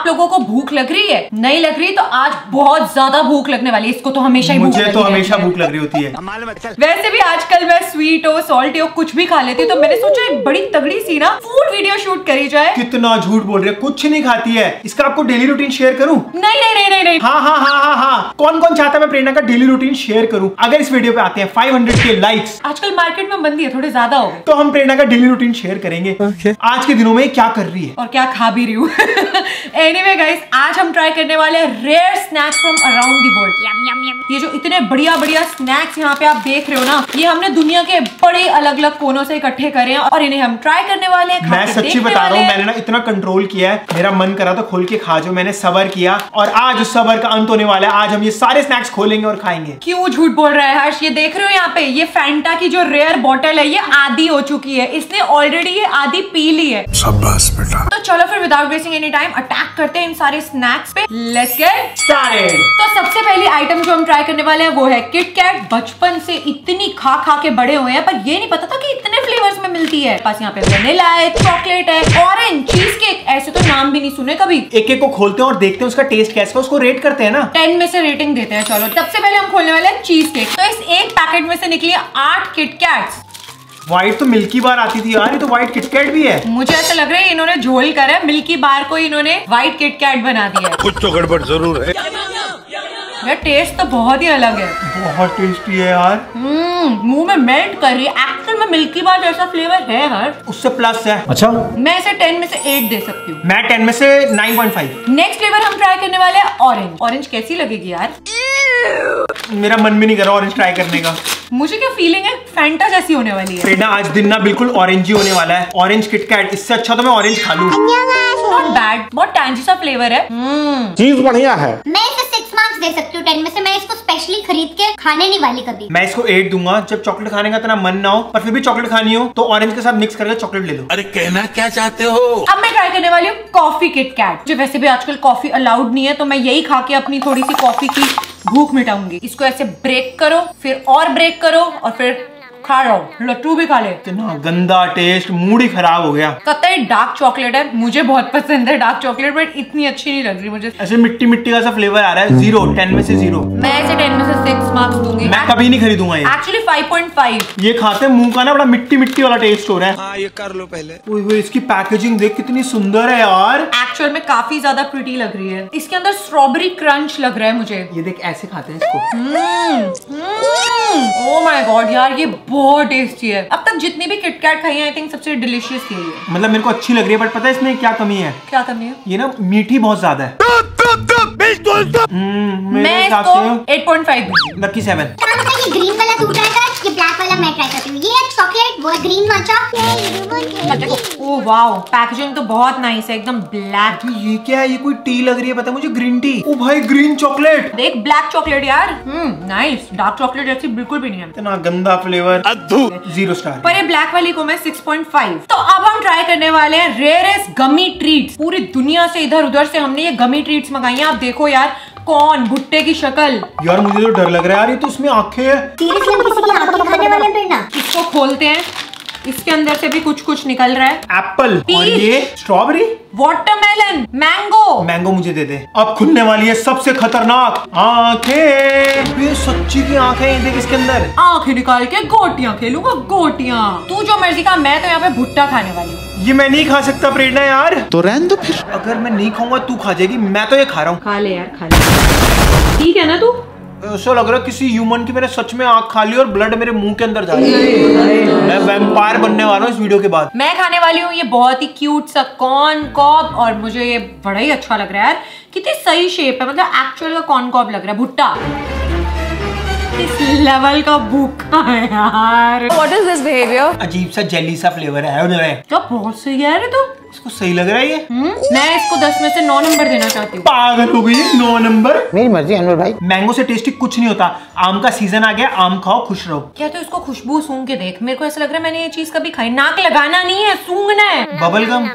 आप लोगों को भूख लग रही है? नहीं लग रही तो आज बहुत ज़्यादा भूख लगने वाली है। इसको तो हमेशा ही मुझे तो हमेशा भूख लग रही होती है। वैसे भी आजकल मैं स्वीट हो सॉल्ट हो कुछ भी खा लेती हूँ तो मैंने सोचा एक बड़ी तगड़ी सी ना फ़ूड वीडियो शूट करी जाए। कितना झूठ बोल रहे कुछ नहीं खाती है। इसका आपको डेली रूटीन शेयर करूँ? नहीं नहीं नहीं नहीं हाँ हाँ हाँ हाँ हाँ। कौन कौन चाहता है मैं प्रेरणा का डेली रूटीन शेयर करूँ? अगर इस वीडियो पे आते हैं 500 के लाइक्स आजकल मार्केट में बंदी है थोड़े ज़्यादा हो तो हम प्रेरणा का डेली रूटीन शेयर करेंगे। आज के दिनों में क्या कर रही है? और क्या खा भी रही हूँ। एनीवे गाइस आज हम ट्राई करने वाले हैं rare snacks from around the world ये जो इतने बढ़िया बढ़िया स्नैक्स यहाँ पे आप देख रहे हो ना ये हमने दुनिया के बड़े अलग अलग कोनों से इकट्ठे करे हैं और इन्हें हम ट्राई करने वाले हैं मैं सच्ची बता रहा हूँ मैंने ना इतना कंट्रोल किया है मेरा मन करा तो खोल के खा जो मैंने सबर किया और आज उस सबर का अंत होने वाला है। आज हम ये सारे स्नैक्स खोलेंगे और खाएँगे। क्यों झूठ बोल रहा है हर्ष? ये देख रहे हो यहाँ पे ये फैंटा की जो रेयर बॉटल है ये आधी हो चुकी है। इसने ऑलरेडी ये आधी पी ली है। बेटा। तो चलो फिर without wasting any time attack करते हैं इन सारे स्नैक्स पे। Let's get Started. तो सबसे पहली आइटम जो हम ट्राई करने वाले हैं वो है किट कैट बचपन से इतनी खा खा के बड़े हुए हैं पर ये नहीं पता था कि इतने फ्लेवर्स में मिलती है। पास यहाँ पे वेनिला है चॉकलेट है ऑरेंज चीज़ केक ऐसे तो नाम भी नहीं सुने कभी। एक एक को खोलते हैं और देखते हैं उसका टेस्ट कैसा है उसको रेट करते हैं ना। टेन में से रेटिंग देते हैं चलो। सबसे पहले हम खोलने वाले हैं चीज़ केक तो इस एक पैकेट में से निकली आठ किट कैट्स व्हाइट तो मिल्की बार आती थी यार ये तो व्हाइट किटकैट भी है। मुझे ऐसा लग रहा है इन्होंने झोल कर है मिल्की बार को इन्होंने व्हाइट किटकैट बना दिया है। कुछ तो गड़बड़ ज़रूर है। यार टेस्ट तो बहुत ही अलग है। बहुत टेस्टी है यार। हम्म मुँह में मेल्ट कर रही है एक्चुअल में मिल्की बार जैसा फ्लेवर है हर उससे प्लस है। अच्छा। मैं इसे टेन में से एट दे सकती हूँ। मैं टेन में से 9.5 नेक्स्ट फ्लेवर हम ट्राई करने वाले हैं ऑरेंज ऑरेंज कैसी लगेगी यार? मेरा मन भी नहीं कर रहा ऑरेंज ट्राई करने का। मुझे क्या फीलिंग है? फैंटा जैसी होने वाली है। प्रेरणा आज दिन ना बिल्कुल ऑरेंज ही होने वाला है। ऑरेंज किटकैट इससे अच्छा तो मैं ऑरेंज खा लूँ। नॉट बैड बहुत टैंजी सा फ्लेवर है। हम्म। चीज़ बढ़िया है। मैं इसे सिक्स मार्क्स दे सकती हूँ। टेन में से मैं इसको स्पेशली खरीद के खाने नहीं वाली कभी। मैं इसको एट दूँगा। जब चॉकलेट खाने का इतना मन ना हो पर फिर भी चॉकलेट खानी हो तो ऑरेंज के साथ मिक्स करके चॉकलेट ले लो। अरे कहना क्या चाहते हो? अब मैं ट्राई करने वाली हूँ कॉफ़ी किट कैट जो वैसे भी आजकल कॉफ़ी अलाउड नहीं है तो मैं यही खा के अपनी थोड़ी सी कॉफ़ी की भूख मिटाऊँगी। इसको ऐसे ब्रेक करो फिर और ब्रेक करो और फिर खा रहो लट्टू भी खा ले। इतना गंदा टेस्ट मूड ही खराब हो गया। कतई डार्क चॉकलेट है। मुझे बहुत पसंद है डार्क चॉकलेट बट इतनी अच्छी नहीं लग रही मुझे। ऐसे मिट्टी मिट्टी का सा फ्लेवर आ रहा है ज़ीरो टेन में से ज़ीरो मैं इसे टेन में से सिक्स मार्क्स दूँगी। मैं कभी नहीं खरीदूँगा ये। एक्चुअली फाइव पॉइंट फाइव ये खाते मुँह का ना बड़ा मिट्टी मिट्टी वाला टेस्ट हो रहा है। हाँ ये कर लो पहले। इसकी पैकेजिंग देख कितनी सुंदर है यार। एक्चुअल में काफ़ी ज़्यादा प्रिटी लग रही है। इसके अंदर स्ट्रॉबेरी क्रंच लग रहा है मुझे। ये देख ऐसे खाते हैं इसको। ओ माय गॉड यार ये बहुत टेस्टी है। अब तक जितनी भी किटकैट खाई है आई थिंक सबसे डिलीशियस थी है। मतलब मेरे को अच्छी लग रही है बट पता है इसमें क्या कमी है? क्या कमी है? ये ना मीठी बहुत ज़्यादा है। हम्म, मैं इसको 8.5 लकी सेवन मतलब ये ग्रीन वाला टूट कर ये ब्लैक वाला मैं ट्राई करती हूँ। ये है चॉकलेट वो green matcha oh wow packaging तो बहुत नाइस है एकदम ब्लैक ये क्या है? ये कोई टी लग रही है पता है मुझे? ग्रीन टी ओ भाई ग्रीन चॉकलेट देख ब्लैक चॉकलेट यार। हम्म नाइस डार्क चॉकलेट जैसी बिल्कुल भी नहीं है। इतना गंदा फ्लेवर अद्भु ज़ीरो स्टार पर ये ब्लैक वाली को मैं 6.5 तो अब हम ट्राई करने वाले हैं रेयरेस्ट गमी ट्रीट्स पूरी दुनिया से इधर उधर से हमने ये गमी ट्रीट्स मंगाई हैं। आप देखो यार कौन? भुट्टे की शक्ल। यार मुझे तो डर लग रहा है यार ये तो इसमें आँखें है। सीरियसली हम किसी की आँखें दिखाने वाले हैं प्रेरणा? इसको खोलते हैं। इसके अंदर से भी कुछ कुछ निकल रहा है। एप्पल। और ये स्ट्रॉबेरी? वाटरमेलन मैंगो मैंगो मुझे दे दे। अब खुलने वाली है सबसे खतरनाक आँखें। ये सच्ची की आँखें हैं, देख इसके अंदर। आँखें निकाल के गोटियाँ खेलूँगा गोटियाँ। तू जो मर्ज़ी का मैं तो यहाँ पे भुट्टा खाने वाली हूँ। ये मैं नहीं खा सकता प्रेरणा यार। तो रहने दो फिर। अगर मैं नहीं खाऊँगा तू खा जाएगी मैं तो ये खा रहा हूँ। खा ले यार खा ले। ठीक है ना तू? ऐसा लग रहा है किसी ह्यूमन की मैंने सच में आँख खा ली और ब्लड मेरे मुँह के अंदर जा रही है। मैं वैम्पायर बनने वाला हूँ इस वीडियो के बाद। मैं खाने वाली हूँ, ये बहुत ही क्यूट सा कॉर्न कॉब और मुझे ये बड़ा ही अच्छा लग रहा है यार। कितनी सही शेप है मतलब एक्चुअल का कॉर्न कॉब लग रहा है, भुट्टा। इस लेवल का भूखा है यार। What is this behavior? अजीब सा जेली सा फ्लेवर है है क्या बहुत सही है रे तू। उसको सही लग रहा है ये? हम्म, मैं इसको दस में से नौ नंबर देना चाहती हूँ। पागल हो गई है नौ नंबर। मेरी मर्ज़ी अनवर भाई। मैंगो से टेस्टी कुछ नहीं होता। आम का सीज़न आ गया आम खाओ खुश रहो। क्या तो इसको खुशबू सूंघ के देख? मेरे को ऐसा लग रहा है मैंने ये चीज़ कभी खाई। नाक लगाना नहीं है सूंघना है। बबल गम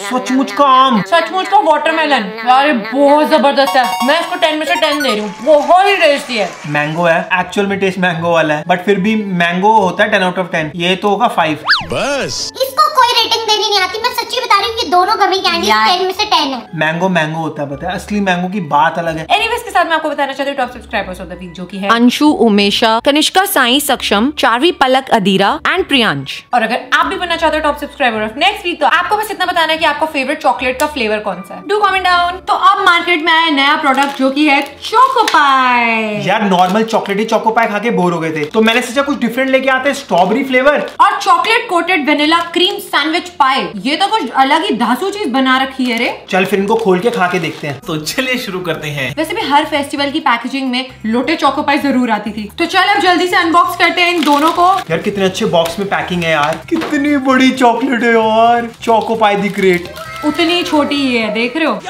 सचमुच का आम। सचमुच का वाटरमेलन यार ये बहुत ज़बरदस्त है। मैं इसको टेन में से टेन दे रही हूँ। बहुत ही टेस्टी है। मैंगो है। एक्चुअल में टेस्ट मैंगो वाला है। बट फिर भी मैंगो होता है टेन आउट ऑफ़ टेन ये तो होगा फाइव बस। इसको कोई रेटिंग देनी नहीं आती। मैं बता रही हूँ ये दोनों गमी कैंडी टेन में से टेन है। मैंगो मैंगो होता है पता है। असली मैंगो की बात अलग है। एनीवेज के साथ मैं आपको बताना चाहती हूँ top subscribers of the week जो कि है। अंशु उमेशा कनिष्का साई सक्षम चारवी पलक अदीरा एंड प्रियांश। और अगर आप भी बनना चाहते हो top subscriber of next week तो आपको बस इतना बताना है कि आपका फेवरेट चॉकलेट का फ्लेवर कौन सा है। डू कॉमेंट डाउन तो अब मार्केट में आया नया प्रोडक्ट जो की है चोकोपाई यार नॉर्मल चॉकलेटी चोको पाई खा के बोर हो गए थे। तो मैंने सोचा कुछ डिफरेंट लेके आते हैं स्ट्रॉबेरी फ्लेवर और chocolate coated vanilla cream sandwich pie ये तो कुछ अलग ही धासु चीज़ बना रखी है रे। चल फिर इनको खोल के खा के देखते हैं। तो चलिए शुरू करते हैं। वैसे भी हर फेस्टिवल की पैकेजिंग में लोटे चोकोपाई ज़रूर आती थी। तो चल अब जल्दी से अनबॉक्स करते हैं इन दोनों को। यार कितने अच्छे बॉक्स में पैकिंग है यार। कितनी बड़ी चॉकलेट है यार। चोको पाई दी ग्रेट उतनी छोटी ही है देख रहे हो?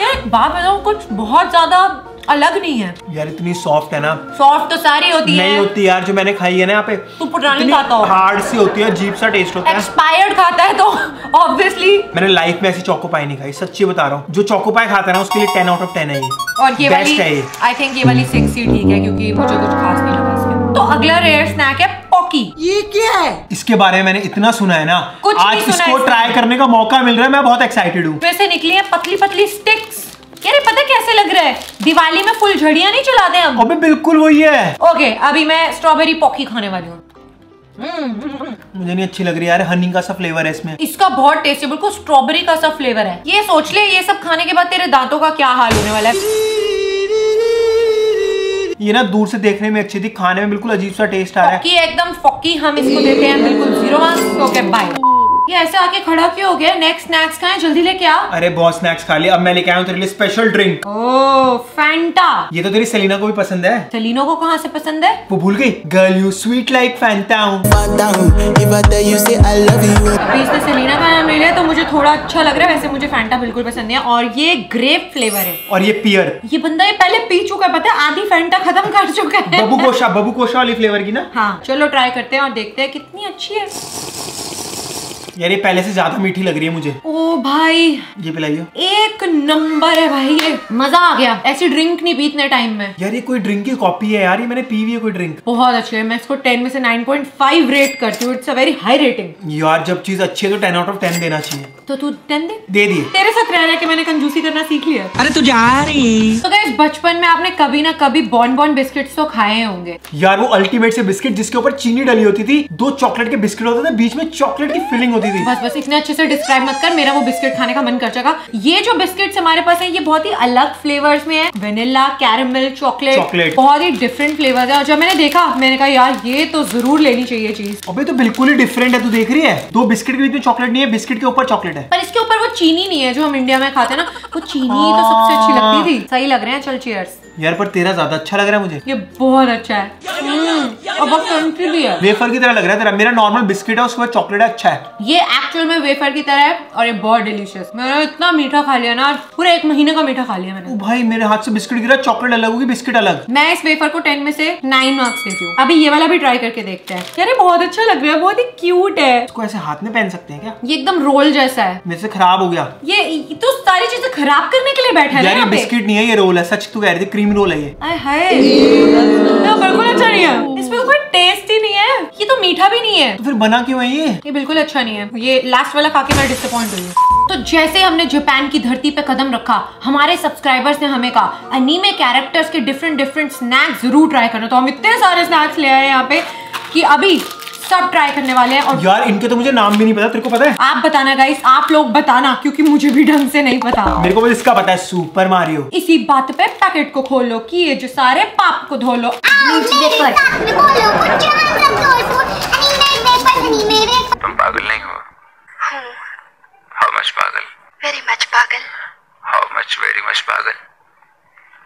यार बात बताऊँ कुछ बहुत ज़्यादा अलग नहीं है। यार इतनी सॉफ्ट है ना। सॉफ्ट तो सारी होती नहीं है। नहीं होती यार जो मैंने खाई है ना यहाँ पे। तू पुरानी खाता हो। हार्ड सी होती है अजीब सा टेस्ट होता है। एक्सपायर्ड खाता है तो ऑब्वियसली मैंने लाइफ में ऐसी चोको पाई नहीं खाई सच्ची बता रहा हूँ। जो चोको पाई खाता है ना उसके लिए टेन आउट ऑफ़ टेन है ये। और ये Best वाली है आई थिंक ये वाली सिक्स ही ठीक है क्योंकि मुझे कुछ खास नहीं लगा तो अगला रेयर स्नैक है पॉकी। इसके बारे में मैंने इतना सुना है ना कुछ आज इसको ट्राई करने का मौका मिल रहा है मैं बहुत एक्साइटेड हूँ। वैसे निकली है पतली पतली स्टिक्स ये पता कैसे लग रहा है? दिवाली में फुल झड़ियाँ नहीं चलाते हम? अबे बिल्कुल वही है। ओके अभी मैं स्ट्रॉबेरी पॉकी खाने वाली हूँ। मुझे नहीं अच्छी लग रही यार हनी का सा फ्लेवर है इसमें। इसका बहुत टेस्ट है बिल्कुल स्ट्रॉबेरी का सा फ्लेवर है। ये सोच ले ये सब खाने के बाद तेरे दांतों का क्या हाल होने वाला है? ये ना दूर से देखने में अच्छी थी खाने में बिल्कुल अजीब सा टेस्ट आ रहा है। एकदम फॉकी हम इसको देते हैं बिल्कुल ज़ीरो मार्क्स ओके बाय ये ऐसे आके खड़ा क्यों हो गया? नेक्स्ट स्नैक्स खाएँ जल्दी लेके आ। अरे बहुत स्नैक्स खा लिया अब मैं लेके आया हूँ तेरे लिए स्पेशल ड्रिंक ओ फैंटा ये तो तेरी सेलिना को भी पसंद है। सेलिनो को कहाँ से पसंद है? वो भूल गई। Girl you sweet like Fanta हूँ. अभी इसने सेलिना का नाम ले लिया तो मुझे थोड़ा अच्छा लग रहा है। वैसे मुझे फैंटा बिल्कुल पसंद है। और ये ग्रेप फ्लेवर है। और ये पियर ये बंदा ये पहले पी चुका है पता है? आधी फैंटा खत्म कर चुका है। बबू कोशा बबू कोशा वाली फ्लेवर की ना? हाँ चलो ट्राई करते हैं और देखते हैं कितनी अच्छी है। यार ये पहले से ज़्यादा मीठी लग रही है मुझे। ओ भाई। ये पिलाइयो एक नंबर है भाई ये मज़ा आ गया। ऐसी ड्रिंक नहीं पी इतने टाइम में। यार ये कोई ड्रिंक की कॉपी है यार ये मैंने पी हुई है कोई ड्रिंक बहुत अच्छी है मैं इसको 10 में से 9.5 रेट करती हूँ it's a very high rating यार जब चीज़ अच्छी है तो टेन आउट ऑफ़ टेन देना चाहिए। तो तू टेन दे? दे दिए। तेरे साथ रह रह के मैंने कंजूसी करना सीख लिया? अरे तू जा रही। तो गाइस बचपन में आपने कभी ना कभी बॉन बॉन बिस्किट्स तो खाए होंगे। यार वो अल्टीमेट से बिस्किट जिसके ऊपर चीनी डली होती थी दो चॉकलेट के बिस्किट होते थे बीच में चॉकलेट की फिलिंग होती थी बस बस इतने अच्छे से डिस्क्राइब मत कर मेरा वो बिस्किट खाने का मन कर जाएगा। ये जो बिस्किट हमारे पास है ये बहुत ही अलग फ्लेवर्स में है। Vanilla caramel chocolate chocolate. बहुत ही डिफरेंट फ्लेवर है। और जब मैंने देखा मैंने कहा यार ये तो ज़रूर लेनी चाहिए चीज़ अबे तो बिल्कुल ही डिफरेंट है तू देख रही है? दो बिस्किट के बीच में चॉकलेट नहीं है बिस्किट के ऊपर चॉकलेट है। पर इसके ऊपर वो चीनी नहीं है जो हम इंडिया में खाते हैं ना वो चीनी तो सबसे अच्छी लगती थी। सही लग रहे हैं? चल चीयर्स यार पर तेरा ज़्यादा अच्छा लग रहा है मुझे। ये बहुत अच्छा है। हम्म, और बहुत क्रंची भी है। वेफर की तरह लग रहा है तेरा। मेरा नॉर्मल बिस्किट है उसके बाद चॉकलेट अच्छा है। ये एक्चुअल में वेफर की तरह है और ये बहुत डिलीशियस मैंने इतना मीठा खा लिया ना पूरे एक महीने का मीठा खा लिया मैंने। भाई मेरे हाथ से बिस्किट गिरा चॉकलेट अलग होगी बिस्किट अलग। मैं इस वेफर को टेन में से नाइन मार्क्स देती हूँ। अभी ये वाला भी ट्राई करके देखते हैं। यार ये बहुत अच्छा लग रहा है बहुत ही क्यूट है। इसको ऐसे हाथ में पहन सकते हैं क्या? ये एकदम रोल जैसा है। मेरे से खराब हो गया। ये तो सारी चीज़ें खराब करने के लिए बैठा है ये बिस्किट नहीं है ये रोल है। सच तू कह रही थी क्रीम रोल है ये। बिल्कुल अच्छा नहीं है। इसमें कोई टेस्ट ही नहीं है। ये तो मीठा भी नहीं है। तो फिर बना क्यों है ये? ये बिल्कुल अच्छा नहीं है। ये लास्ट वाला खा के मैं डिसअपॉइंट हुई तो जैसे हमने जापान की धरती पे कदम रखा हमारे सब्सक्राइबर्स ने हमें कहा अनीमे कैरेक्टर्स के डिफरेंट डिफरेंट स्नैक्स ज़रूर ट्राई करना। तो हम इतने सारे स्नैक्स ले आए यहाँ पे कि अभी सब ट्राई करने वाले हैं और यार इनके तो मुझे नाम भी नहीं पता तेरे को पता है? आप बताना गाइस आप लोग बताना क्योंकि मुझे भी ढंग से नहीं पता। मेरे को बस इसका पता है सुपर मारियो इसी बात पे पैकेट को खोलो कि ये जो सारे पाप को धो लो। तुम पागल नहीं हो। हाउ मच पागल? Very much pagal. How much very much पागल?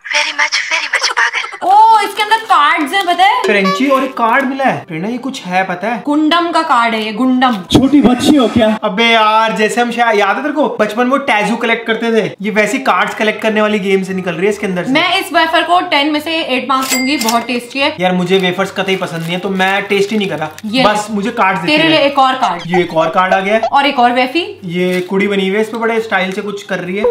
Very much, very much pagal. Oh इसके अंदर कार्ड्स हैं पता है? फ्रेंची और एक कार्ड मिला है। प्रेरणा ये कुछ है पता है? गुंडम का कार्ड है ये गुंडम। छोटी बच्ची हो क्या? अबे यार जैसे हम शायद याद है तेरे को? बचपन में टैजू कलेक्ट करते थे। ये वैसी कार्ड्स कलेक्ट करने वाली गेम से निकल रही है इसके अंदर से। मैं इस वेफर को टेन में से एट मार्क्स दूँगी बहुत टेस्टी है। यार मुझे वेफर्स कतई पसंद नहीं है तो मैं टेस्ट ही नहीं कर बस मुझे कार्ड तेरे लिए एक और कार्ड ये एक और कार्ड आ गया और एक और वेफी ये कुड़ी बनी हुई है इस पे बड़े स्टाइल से कुछ कर रही है।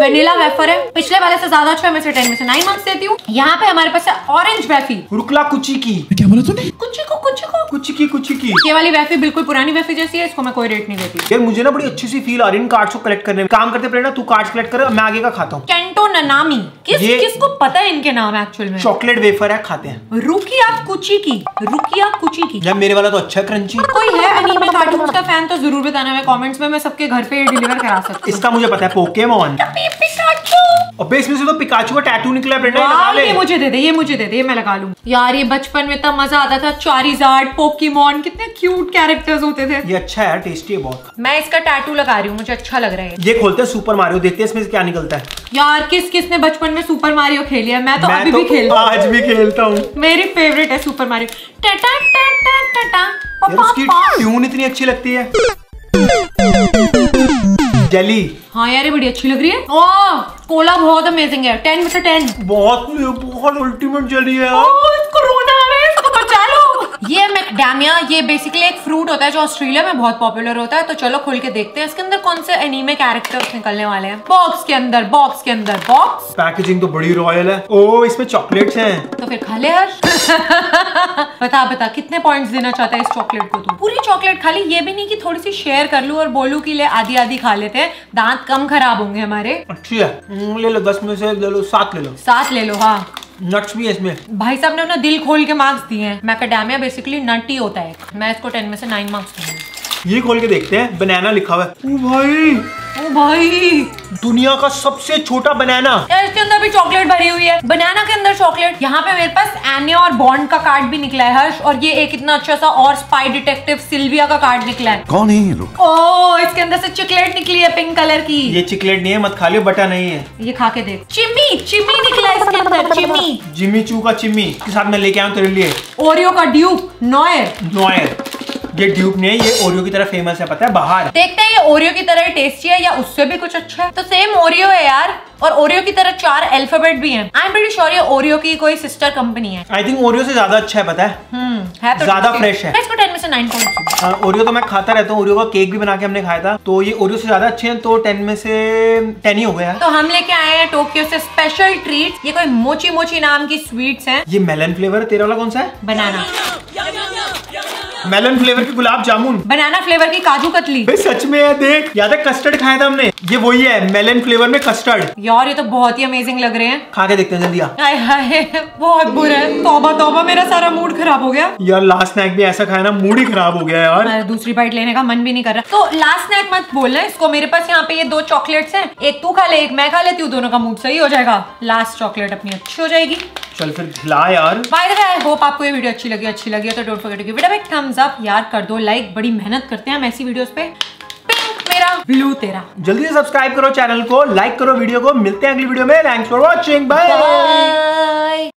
वेनिला वेफर है। पिछले वाले से ज़्यादा अच्छा है मैं टेन में से नाइन मार्क्स देती हूँ। यहाँ पे हमारे पास है ऑरेंज वैफी रुकला कुची की। क्या बोला तूने? कुछ को कुछ को। कुची की कुची की। ये वाली वैफी बिल्कुल पुरानी वैफी जैसी है इसको मैं कोई रेट नहीं देती। यार मुझे ना बड़ी अच्छी सी फील आ रही है इन कार्ड्स को कलेक्ट करने में। काम करते प्रेरणा तू कार्ड्स कलेक्ट कर मैं आगे का खाता हूँ। कैंटो ननामी किस किसको पता है इनके नाम एक्चुअल में? चॉकलेट वेफर है खाते हैं। रुकिया कुची की। रुकिया कुची की। यार मेरे वाला तो अच्छा क्रंची कोई है एनीमे कार्टून्स का फ़ैन तो ज़रूर बताना मैं कमेंट्स में मैं सबके घर पे डिलीवर करा सकती हूँ। इसका मुझे पता है पोकेमोन और इसमें से तो पिकाचू का टैटू निकला है ये लगा ले। ये मुझे दे दे ये मुझे दे दे ये मैं लगा लूँ। यार ये बचपन में तब मज़ा आता था चारीजार्ड पोकीमोन कितने क्यूट कैरेक्टर्स होते थे। ये अच्छा है टेस्टी है बहुत। मैं इसका टैटू लगा रही हूँ मुझे अच्छा लग रहा है ये। खोलते हैं सुपर मारियो देखते हैं इसमें से क्या निकलता है। यार किस किस ने बचपन में सुपर मारियो खेली है? मैं तो मैं अभी तो भी खेल आज भी खेलता हूँ। मेरी फेवरेट है सुपर मारियो टाटा टाटा टाटा ट्यून इतनी अच्छी लगती है। जली। हाँ यार ये बड़ी अच्छी लग रही है। ओ कोला बहुत अमेजिंग है। टेन में से टेन बहुत बहुत अल्टीमेट जली है यार ओह, इसको रोना आ रहा है इसको बचा लो ये मैकडेमिया ये बेसिकली एक फ्रूट होता है जो ऑस्ट्रेलिया में बहुत पॉपुलर होता है तो चलो खोल के देखते हैं। इसके अंदर कौन से एनीमे कैरेक्टर्स निकलने वाले हैं? बॉक्स के अंदर बॉक्स के अंदर बॉक्स पैकेजिंग तो बड़ी रॉयल है। ओ इसमें चॉकलेट्स हैं। तो फिर खा ले हर्ष। बता बता कितने पॉइंट्स देना चाहता है इस चॉकलेट को तू? पूरी चॉकलेट खा ली। ये भी नहीं कि थोड़ी सी शेयर कर लू और बोलू कि ले आधी आधी खा लेते हैं। दांत कम खराब होंगे हमारे। अच्छी है। हम्म, ले लो दस में से ले लो सात ले लो। साथ ले लो हाँ। नट्स भी है इसमें। भाई साहब ने अपना दिल खोल के मार्क्स दिए हैं। मैकेडेमिया बेसिकली नट ही होता है मैं इसको टेन में से नाइन मार्क्स दूँगी। ये खोल के देखते हैं। बनाना लिखा हुआ है। ओ भाई! भाई। दुनिया का सबसे छोटा बनाना यार इसके अंदर भी चॉकलेट भरी हुई है। बनाना के अंदर चॉकलेट यहाँ पे मेरे पास एने और बॉन्ड का कार्ड भी निकला है हर्ष। और ये एक इतना अच्छा सा और स्पाई डिटेक्टिव सिल्विया का कार्ड निकला है। कौन है ये लोग? ओ इसके अंदर से चॉकलेट निकली है पिंक कलर की। ये चिकलेट नहीं है मत खा लियो बटा नहीं है। ये खा के देख। चिम्मी चिम्मी निकला है इसके अंदर चिम्मी जिमी चू का चिम्मी के साथ मैं लेके आया हूँ तेरे लिए। ओरियो का ड्यूक नॉयर नोयर ये ड्यूब नहीं है ये ओरियो की तरह फ़ेमस है पता है बाहर देखते हैं ये ओरियो की तरह टेस्टी है या उससे भी कुछ अच्छा है तो सेम ओरियो है यार और ओरियो की तरह चार अल्फ़ाबेट भी हैं I am pretty sure Oreo Oreo की कोई सिस्टर कंपनी है आई थिंक ओरियो से ज़्यादा अच्छा है पता है हम्म है तो ज़्यादा fresh है। इसको 10 में से 9 पॉइंट हाँ, ओरियो तो मैं खाता रहता हूँ ओरियो का केक भी बना के हमने खाया था तो ये ओरियो से ज़्यादा अच्छे हैं तो टेन में से टेन ही हो गया तो हम लेके आए हैं टोक्यो से स्पेशल ट्रीट ये कोई मोची मोची नाम की स्वीट्स हैं ये मेलन फ्लेवर है तेरा वाला कौन सा है बनाना मेलन फ्लेवर के गुलाब जामुन। बनाना फ्लेवर की काजू कतली। सच में है देख याद है कस्टर्ड खाया था हमने? ये वही है मेलन फ्लेवर में कस्टर्ड यार ये तो बहुत ही अमेजिंग लग रहे हैं। खा के देखते हैं जल्दी बहुत बुरा है। तौबा तौबा मेरा सारा मूड खराब हो गया। यार लास्ट स्नैक भी ऐसा खाया ना मूड ही खराब हो गया यार। दूसरी बाइट लेने का मन भी नहीं कर रहा। तो लास्ट स्नैक मत बोलना इसको। मेरे पास यहाँ पे ये दो चॉकलेट्स हैं। एक तू खा ले एक मैं खा लेती हूँ। दोनों का मूड सही हो जाएगा। लास्ट चॉकलेट अपनी अच्छी हो जाएगी। चल फिर खिला यार। By the way I hope आपको ये वीडियो अच्छी लगी अच्छी लगी है तो don't forget to give it a big thumbs up यार कर दो लाइक बड़ी मेहनत करते हैं हम ऐसी वीडियोस पे। पिंक मेरा ब्लू तेरा। जल्दी से सब्सक्राइब करो चैनल को लाइक करो वीडियो को मिलते हैं अगली वीडियो में thanks for watching bye bye